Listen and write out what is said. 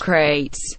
crates